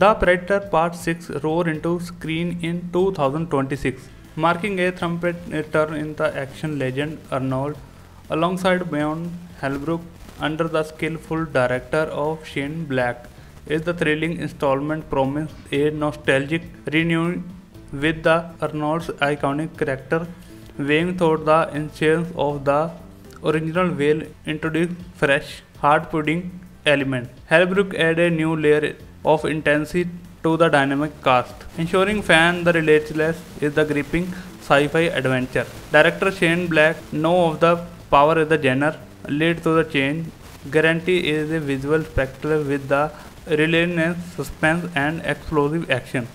The Predator Part 6 roar into screen in 2026, marking a triumphant turn in the action legend Arnold, alongside Bjorn Holbrook under the skillful director of Shane Black. Is the thrilling installment promise a nostalgic reunion with the Arnold's iconic character, weighing toward the ancients of the original will introduce fresh, hard-pudding element. Holbrook add a new layer of intensity to the dynamic cast, ensuring fans the relentless is the gripping sci-fi adventure. Director Shane Black know of the power of the genre, lead to the change, guarantee is a visual spectacle with the relentless suspense and explosive action.